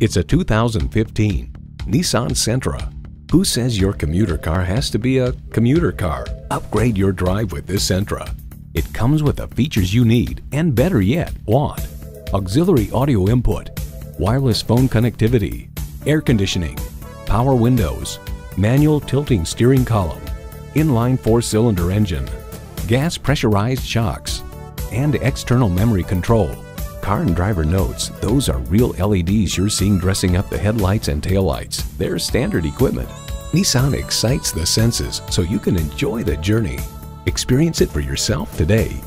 It's a 2015 Nissan Sentra. Who says your commuter car has to be a commuter car? Upgrade your drive with this Sentra. It comes with the features you need and better yet, want. Auxiliary audio input, wireless phone connectivity, air conditioning, power windows, manual tilting steering column, inline four-cylinder engine, gas pressurized shocks, and external memory control. Car and Driver notes, those are real LEDs you're seeing dressing up the headlights and taillights. They're standard equipment. Nissan excites the senses so you can enjoy the journey. Experience it for yourself today.